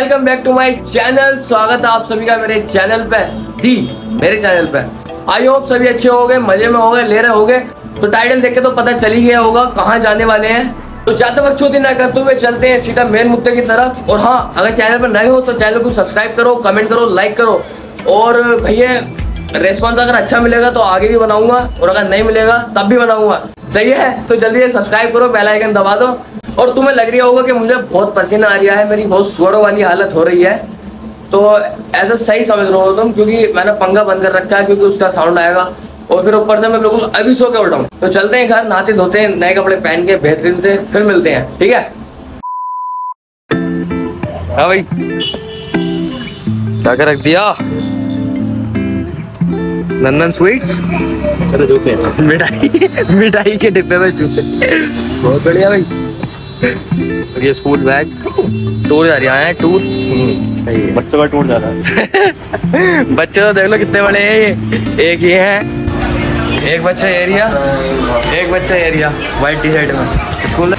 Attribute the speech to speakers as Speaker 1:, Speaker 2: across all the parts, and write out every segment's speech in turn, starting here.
Speaker 1: Welcome back to my channel. स्वागत है आप सभी का मेरे चैनल पे। दी मेरे चैनल पे। आई होप सभी अच्छे हो गए मज़े में हो गए ले रहे हो गए तो टाइटल देख के तो पता चल ही गया होगा कहाँ जाने वाले हैं। तो ज़्यादा बकचोदी ना करते हुए चलते हैं सीधा मेन मुद्दे की तरफ़। और हाँ अगर चैनल पर नए हो तो चैनल को सब्सक्राइब करो कमेंट करो लाइक करो। और भैया रेस्पॉन्स अगर अच्छा मिलेगा तो आगे भी बनाऊँगा। और अगर नहीं मिलेगा, तब भी बनाऊँगा। सही है? तो जल्दी से सब्सक्राइब करो बेल आइकन दबा दो। और तुम्हें लग रहा होगा कि मुझे बहुत पसीना आ रहा है मेरी बहुत सुअरों वाली हालत हो रही है। तो ऐसा सही समझ रहे हो तुम क्योंकि मैंने पंखा बंद कर रखा है क्योंकि उसका साउंड आएगा। और फिर ऊपर से मैं बिल्कुल अभी सो के उठ हूँ। तो चलते हैं घर नहाते धोते हैं नए कपड़े पहन के बेहतरीन से फिर मिलते हैं ठीक है? हाँ भाई। क्या रख दिया? नंदन स्वीट्स
Speaker 2: अरे
Speaker 1: मिठाई मिठाई के डिब्बे में जूते। बहुत बढ़िया भाई। और ये स्कूल बैग टूर जा रहा है टूर सही है।
Speaker 2: बच्चों का टूट जा रहा है।
Speaker 1: बच्चे तो देख लो कितने बड़े हैं ये। एक ये है एक बच्चा एरिया एक बच्चा एरिया वाइट टी शर्ट में स्कूल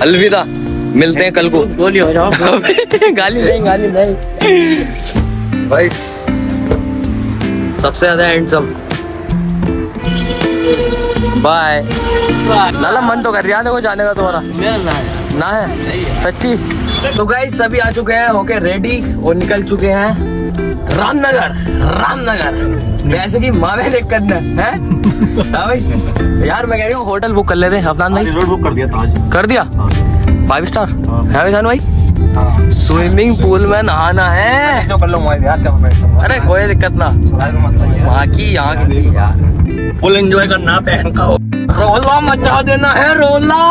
Speaker 1: अलविदा। मिलते हैं कल को।
Speaker 2: गोली हो जाओ।
Speaker 1: गाली नहीं गाली नहीं। भाई सबसे ज़्यादा हैंडसम बाय लाला मन तो कर रहा देखो जाने का तुम्हारा? ना है। सच्ची? तो गाइस सभी आ चुके हैं होके रेडी और निकल चुके हैं रामनगर रामनगर। वैसे की मावे दिक्कत न है? हाँ भाई। यार मैं कह रही हूँ होटल बुक कर लेते हैं अपना भाई
Speaker 2: रोड बुक कर दिया ताज
Speaker 1: कर दिया?
Speaker 2: हाँ।
Speaker 1: फाइव स्टार
Speaker 2: हाँ।
Speaker 1: है भाई भाई। स्विमिंग पूल में नहाना है।
Speaker 2: जो कर लो यार क्या
Speaker 1: अरे कोई दिक्कत ना। बाकी यहाँ की यार
Speaker 2: फुल एंजॉय करना बहन का
Speaker 1: रोला मचा देना है रोला।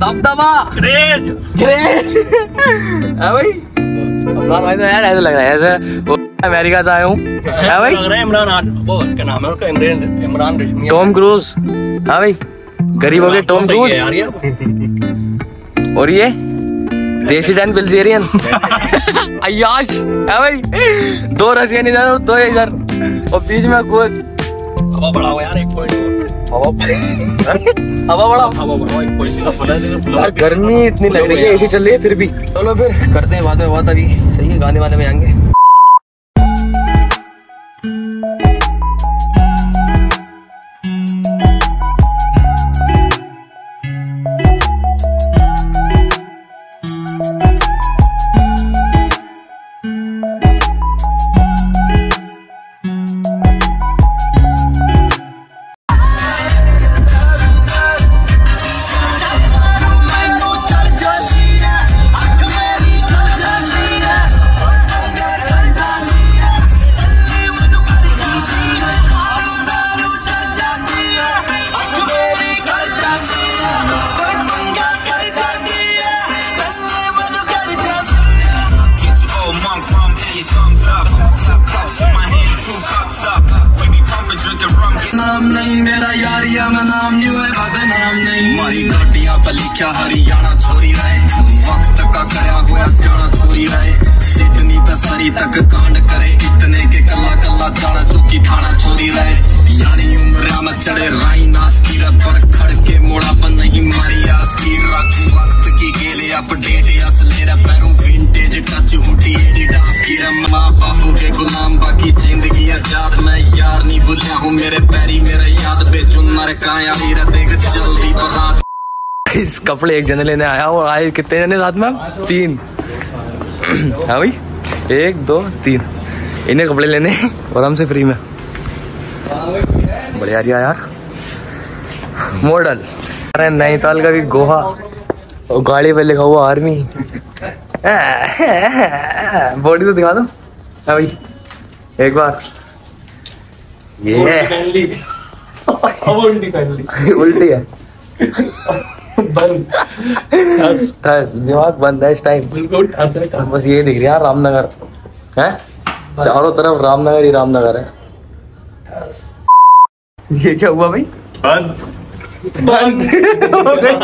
Speaker 1: दबदबा।
Speaker 2: क्रेज
Speaker 1: क्रेज है भाई। अपना भाई तो यार ऐसा लग रहा है ऐसे अमेरिका से आया हूँ। है भाई।
Speaker 2: लग रहा है इमरान वो क्या नाम है उसका? इमरान इमरान रेशमी
Speaker 1: टॉम क्रूज। हाँ भाई। गरीब हो गए टॉम क्रूज। और ये? देसी डैन बिल्जेरियन। अयाश है भाई। दो रसियन इधर और दो इधर और बीच में खुद।
Speaker 2: हवा बढ़ाओ यार एक पॉइंट
Speaker 1: हवा हवा बड़ा
Speaker 2: हवा बढ़ाओ एक पॉइंट
Speaker 1: यार गर्मी इतनी लग रही है एसी चल रही है फिर भी। चलो फिर करते हैं बाद में बात अभी। सही है गाने वाने में आएँगे।
Speaker 3: लिखा हरियाणा छोरी रहे? वक्त का करया हुआ सियाना छोरी रहे। सिडनी पे तक कांड करे। इतने के कल्ला कल्ला जाना चौकी थाना छोरी रहे। यानी उम्र में चढ़े राई नास की पर खड़ के मोड़ा पर नहीं मारी। आस की रात वक्त की गेले अपडेट असले रे पैरों विंटेज टच हुटी एडिडास की। माँ बापू के गुलाम, बाकी ज़िंदगी आज़ाद। मैं यार नहीं भूलिया हूँ मेरे पैरी, मेरा याद बेचू नर का यारी देख जल्दी बरात
Speaker 1: इस कपड़े एक जने लेने आया और आए कितने जने साथ में? तीन। हाँ भाई एक दो तीन। इन्हें कपड़े लेने और हमसे फ्री में। बढ़िया रिया यार। मॉडल अरे नैनीताल का भी गोहा और गाड़ी पे लिखा हुआ आर्मी बॉडी तो दिखा दो। हाँ भाई एक बार। ये उल्टी है। बस दिमाग बंद है इस टाइम बस ये दिख रहा है रामनगर। है? चारों तरफ़ रामनगर ही रामनगर है। ये क्या हुआ भाई?
Speaker 2: बंद।
Speaker 1: बंद। हो गई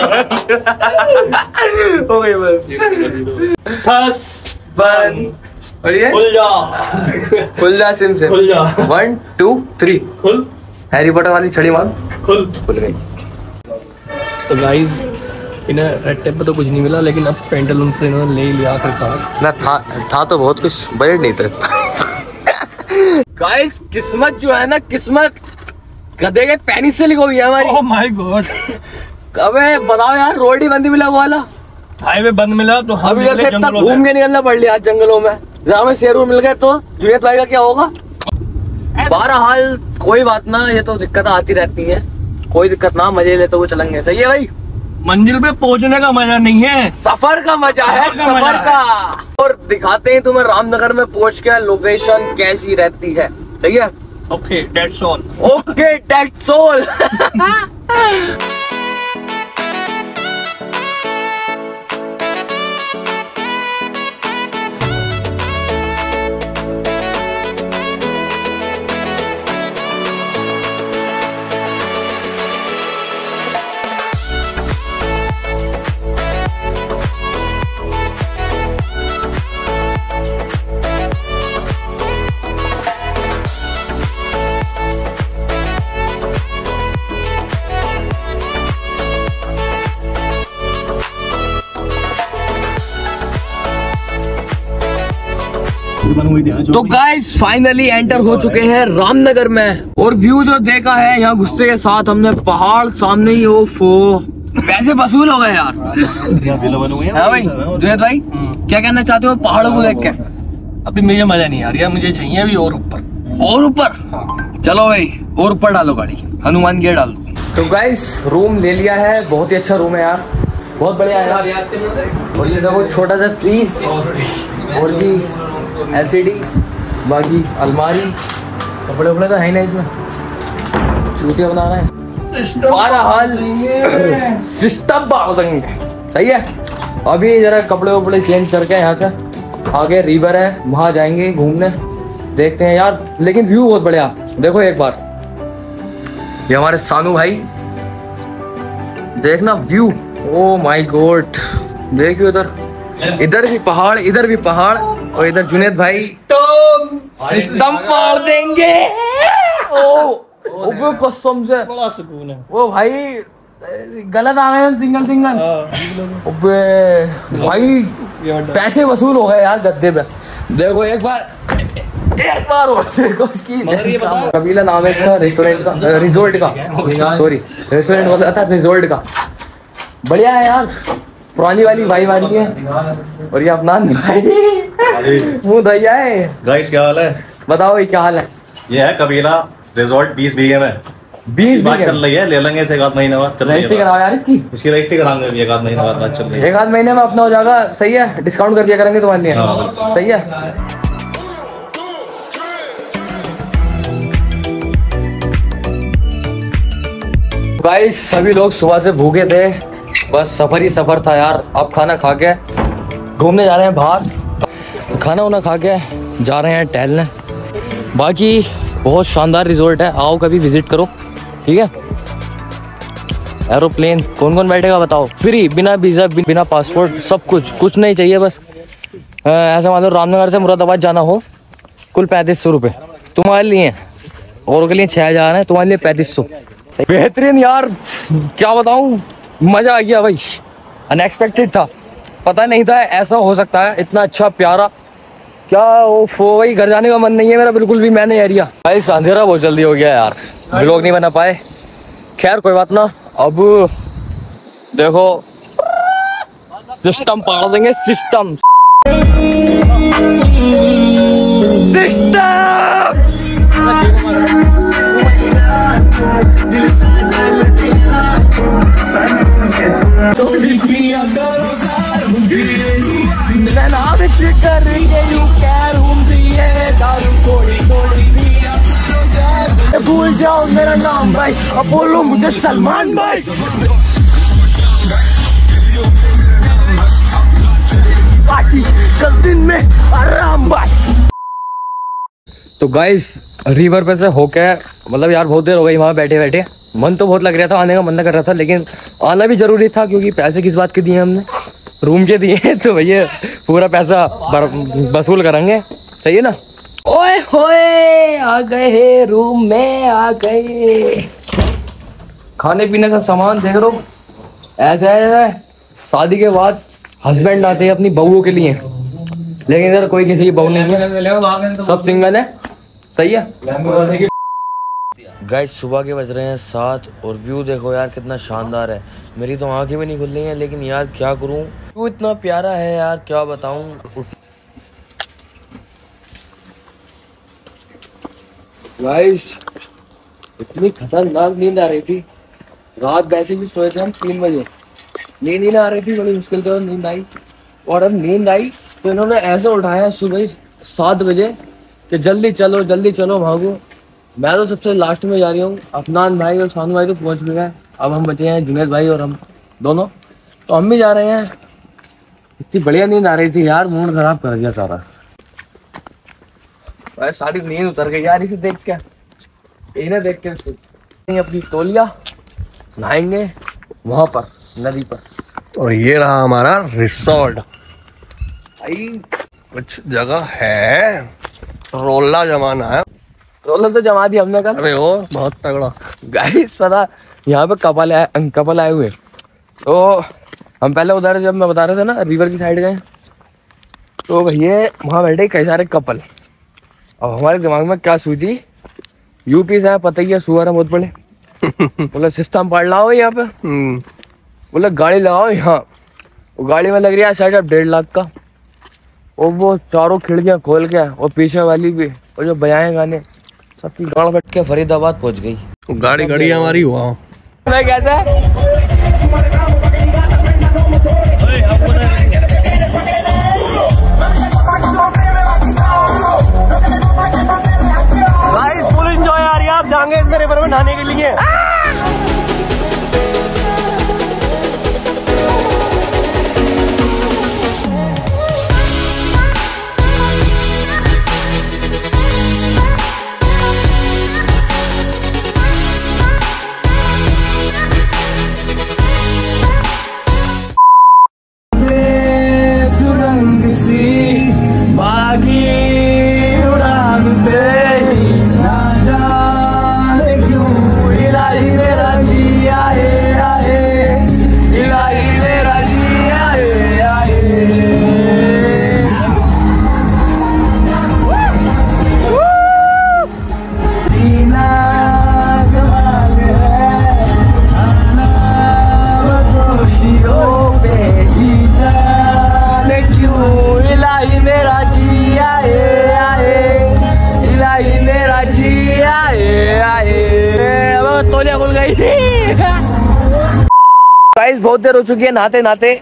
Speaker 1: हो गई बंद।
Speaker 2: ठस।
Speaker 1: बंद। और ये?
Speaker 2: खुल जा।
Speaker 1: खुल जा सिम से।
Speaker 2: खुल जा।
Speaker 1: One two three.
Speaker 2: खुल।
Speaker 1: हैरी पॉटर वाली छड़ी मार।
Speaker 2: खुल।
Speaker 1: खुल गई।
Speaker 2: तो गाइस इन्हें रेड टेप पे तो कुछ नहीं मिला लेकिन अब पेंटालून से इन्होंने ले ही लिया आखिरकार
Speaker 1: ना था था तो बहुत कुछ बजट नहीं था। गाइस किस्मत जो है ना किस्मत गधे के पेनिस से लिखी हुई है हमारी।
Speaker 2: ओह माय गॉड
Speaker 1: अबे बताओ यार रोड ही बंद मिला वो वाला।
Speaker 2: हाईवे बंद मिला तो हम
Speaker 1: इधर से इतना घूम के निकलना पड़ लिया आज जंगलों में। जहाँ में शेरू मिल गए तो जुनेद भाई का क्या होगा? बहरहाल कोई बात ना ये तो दिक्कत आती रहती है। कोई दिक्कत ना मज़े लेते हुए चलेंगे। सही है भाई?
Speaker 2: मंजिल पे पहुँचने का मज़ा नहीं है।
Speaker 1: सफ़र का मज़ा है
Speaker 2: सफ़र का
Speaker 1: सफ़र
Speaker 2: मज़ा
Speaker 1: का और दिखाते हैं तुम्हें रामनगर में पहुँच के लोकेशन कैसी रहती है। सही है?
Speaker 2: Okay that's all
Speaker 1: okay that's all तो गाइस फाइनली एंटर हो चुके हैं रामनगर में। और व्यू जो देखा है यहाँ गुस्से के साथ हमने पहाड़ सामने ही हो फो पैसे वसूल हो गए यार। है भाई जुनेद भाई क्या कहना चाहते हो पहाड़ों को देख के?
Speaker 2: अभी मुझे मज़ा नहीं आ रहा मुझे चाहिए अभी और ऊपर।
Speaker 1: और ऊपर? चलो भाई और ऊपर डालो गाड़ी। हनुमान गियर डाल। दो तो गाइस रूम ले लिया है बहुत ही अच्छा रूम है यार। बहुत बढ़िया है यार और ये देखो छोटा सा फ्रीज और भी एलसीडी बाकी अलमारी कपड़े वपड़े तो है ही नहीं इसमें। चूतिया बना रहे हैं। बहरहाल सिस्टम देंगे सही है? अभी जरा कपड़े वपड़े चेंज करके यहाँ से आगे रिवर है वहाँ जाएँगे घूमने। देखते हैं यार लेकिन व्यू बहुत बढ़िया। देखो एक बार। ये हमारे सानू भाई। देखना व्यू ओ माय गॉड देखियो इधर। इधर भी पहाड़ इधर भी पहाड़। और इधर जुनेद भाई सिस्टम। पाड़ देंगे। ओ ओबे कसम से।
Speaker 2: बड़ा सुकून है।
Speaker 1: ओ भाई गलत आ गए हम सिंगल सिंगल ओबे भाई पैसे वसूल हो गए यार गद्दे पे। देखो एक बार एक बार और देखो इसकी। कबीला नाम है इसका रेस्टोरेंट का रिजोर्ट का। सॉरी रेस्टोरेंट बोला था रिजोर्ट का। बढ़िया है यार। पुरानी वाली भाई वाली है। और ये अपना भाई। मुँह है।
Speaker 4: गाइस क्या हाल है?
Speaker 1: बताओ ये क्या हाल है?
Speaker 4: ये है कबीला रिजॉर्ट बीस बीघे में।
Speaker 1: बीस
Speaker 4: बात चल रही है ले लेंगे एक आध महीने बाद
Speaker 1: रजिस्ट्री कराओ यार इसकी।
Speaker 4: इसकी रजिस्ट्री कराएँगे अभी एक आध महीने बाद बात चल रही है।
Speaker 1: एक आध महीने में अपना हो जाएगा सही है? डिस्काउंट कर दिया करेंगे तुम्हारे लिए।
Speaker 4: हाँ,
Speaker 1: सही है? गाइस सभी लोग सुबह से भूखे थे। बस सफ़र ही सफ़र था यार। अब खाना खा के घूमने जा रहे हैं बाहर। खाना वाना खा के जा रहे हैं टहलने। बाकी बहुत शानदार रिजोर्ट है। आओ कभी विज़िट करो। ठीक है? एरोप्लेन। कौन कौन बैठेगा बताओ। फ्री, बिना वीज़ा, बिना पासपोर्ट, सब कुछ। कुछ नहीं चाहिए बस। ऐसा मान लो रामनगर से मुरादाबाद जाना हो, कुल पैंतीस सौ रुपये तुम्हारे लिए। और के लिए छः हज़ार है, तुम्हारे लिए पैंतीस सौ। बेहतरीन यार। क्या बताऊँ? मज़ा आ गया भाई। अनएक्सपेक्टेड था। पता नहीं था ऐसा हो सकता है, इतना अच्छा प्यारा। क्या वो फो भाई घर जाने का मन नहीं है मेरा, बिल्कुल भी मैंने एरिया भाई अंधेरा बहुत जल्दी हो गया यार। लोग नहीं बना पाए। खैर, कोई बात ना। अब देखो सिस्टम पकड़ देंगे सिस्टम सिस्टम जाओ, मेरा नाम भाई अब बोलो मुझे सलमान भाई। पार्टी कल दिन में आराम भाई। तो गाइस रिवर पे से होके मतलब यार बहुत देर हो गई वहाँ बैठे बैठे। मन तो बहुत लग रहा था, आने का मन नहीं कर रहा था, लेकिन आना भी ज़रूरी था, क्योंकि पैसे किस बात के दिए हमने? रूम के दिए तो भैया, पूरा पैसा वसूल करेंगे। सही है ना? ओए होए, आ गए रूम में आ गए। खाने पीने का सामान देख लो ऐसा है शादी के बाद हस्बैंड आते हैं अपनी बहुओं के लिए। लेकिन इधर कोई किसी की बहू नहीं है। सब सिंगल है। सही है? गाइस सुबह के बज रहे हैं सात और व्यू देखो यार, कितना शानदार है। मेरी तो आँखें भी नहीं खुल रही हैं, लेकिन यार क्या करूँ? व्यू इतना प्यारा है यार, क्या बताऊँ? गाइस इतनी खतरनाक नींद आ रही थी। रात वैसे भी सोए थे हम तीन बजे। नींद ही ना आ रही थी, बड़ी मुश्किल से नींद आई। और अब नींद आई तो इन्होंने ऐसे उठाया सुबह सात बजे कि जल्दी चलो जल्दी चलो भागो। मैं तो सबसे लास्ट में जा रही हूँ। अफनान भाई और सानू भाई तो पहुँच भी गए अब हम बचे हैं जुनेद भाई और हम दोनों। तो हम भी जा रहे हैं। इतनी बढ़िया नींद आ रही थी यार, मूड खराब कर दिया सारा। भाई सारी नींद उतर गई यार इसे देख के। इन्हें देख के अपनी तोलिया नहाएँगे वहाँ पर नदी पर।
Speaker 2: और ये रहा हमारा रिसोर्ट।
Speaker 1: भाई।
Speaker 2: कुछ जगह है। रोला जमाना है।
Speaker 1: रोलर तो जमा दी हमने कल।
Speaker 2: अरे और बहुत तगड़ा।
Speaker 1: गाइस पता यहाँ पे कपल आए कपल आए हुए। तो हम पहले उधर जब मैं बता रहे थे ना रिवर की साइड गए। तो भैया वहाँ बैठे कई सारे कपल। अब हमारे दिमाग में क्या सूझी यूपी से पता ही है सुअर है बहुत बड़े। बोले सिस्टम पढ़ लाओ यहाँ पे।
Speaker 2: हम्म,
Speaker 1: बोले गाड़ी लगाओ यहाँ। वो गाड़ी में लग रही है शायद अब डेढ़ लाख का। और वो चारों खिड़कियाँ खोल के और पीछे वाली भी और जो बजाए गाने सबकी गाड़ बैठ के फरीदाबाद पहुँच गई।
Speaker 2: गाड़ी गाड़ी हमारी हुआ
Speaker 1: मैं कैसा?
Speaker 2: जाएँगे इस रिवर में नहाने के लिए।
Speaker 1: गाइस बहुत देर हो चुकी है नहाते नहाते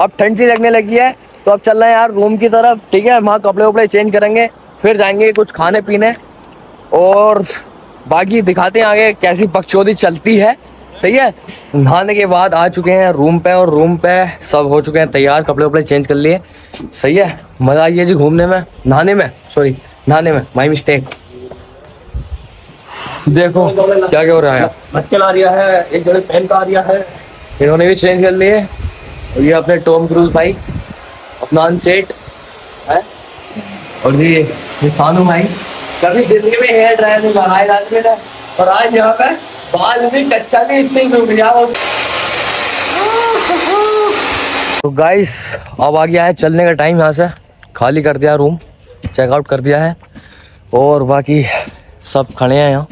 Speaker 1: अब ठंड सी लगने लगी है। तो अब चल रहे हैं यार रूम की तरफ़। ठीक है वहाँ कपड़े वपड़े चेंज करेंगे। फिर जाएँगे कुछ खाने पीने। और बाकी दिखाते हैं आगे कैसी पक्षोदी चलती है। सही है? नहाने के बाद आ चुके हैं रूम पे और रूम पे सब हो चुके हैं तैयार, कपड़े वपड़े चेंज कर लिए। सही है? मज़ा आई है जी घूमने में, नहाने में सॉरी नहाने में। माई मिस्टेक देखो क्या क्या हो रहा है?
Speaker 2: बच्चे ला रिया है एक जने पहन का आ रिया है।
Speaker 1: इन्होंने भी चेंज कर लिए। और ये अपने टॉम क्रूज भाई अपना सेट है? और ये ये सानू भाई कभी ज़िंदगी में हेयर ड्रायर नहीं लगाया रात में ना। और आज यहाँ पे बाल भी कच्चा भी इससे ही गया। तो गाइस अब आ गया है चलने का टाइम यहाँ से। खाली कर दिया रूम चेकआउट कर दिया है। और बाकी सब खड़े हैं यहाँ।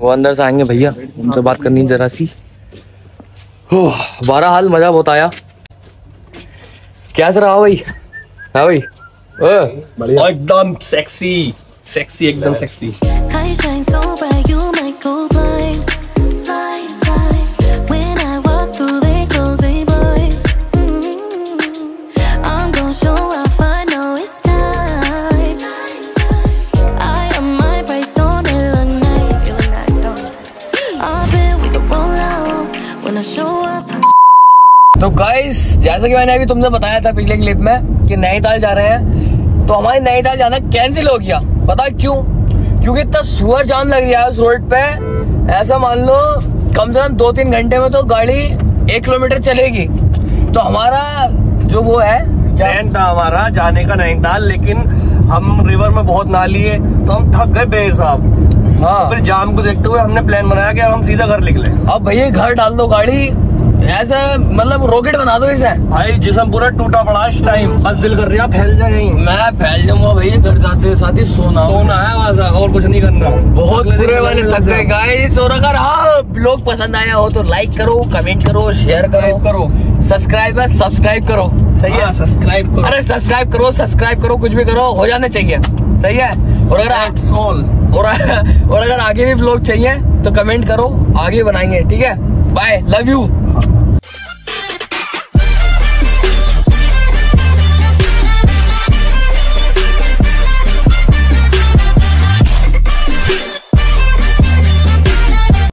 Speaker 1: वो अंदर से आएँगे भैया उनसे बात करनी जरा सी। बारह हाल मज़ा बहुत आया। कैसा रहा भाई? हाँ भाई?
Speaker 2: एकदम सेक्सी सेक्सी एकदम सेक्सी
Speaker 1: जैसा कि मैंने अभी तुमने बताया था पिछले क्लिप में कि नैनीताल जा रहे हैं। तो हमारे नैनीताल जाना कैंसिल हो गया। पता है क्यों? क्योंकि इतना सुअर जाम लग गया है उस रोड पे। ऐसा मान लो कम से कम दो तीन घंटे में तो गाड़ी एक किलोमीटर चलेगी। तो हमारा जो वो है
Speaker 2: प्लान था हमारा जाने का नैनीताल लेकिन हम रिवर में बहुत नहा लिए तो हम थक गए बेहिसाब।
Speaker 1: हाँ।
Speaker 2: तो फिर जाम को देखते हुए हमने प्लान बनाया कि हम सीधा घर निकले।
Speaker 1: अब भैया घर डाल दो गाड़ी। ऐसे मतलब रॉकेट बना दो इसे।
Speaker 2: भाई जिसम पूरा टूटा पड़ा इस टाइम बस दिल कर रहा फैल जाए
Speaker 1: मैं फैल जाऊँगा भैया घर जाते साथ ही सोना।
Speaker 2: सोना है वहाँ और कुछ नहीं करना।
Speaker 1: बहुत बुरे वाले थक गए। गाइस और अगर हाँ ब्लॉग पसंद आया हो तो लाइक करो कमेंट करो शेयर करो।
Speaker 2: करो।
Speaker 1: सब्सक्राइब है सब्सक्राइब करो। सही है?
Speaker 2: हाँ, सब्सक्राइब करो।
Speaker 1: अरे सब्सक्राइब करो सब्सक्राइब करो कुछ भी करो हो जाना चाहिए। सही है? और अगर और, और अगर आगे भी ब्लॉग चाहिए तो कमेंट करो आगे बनाएँगे ठीक है? Bye love you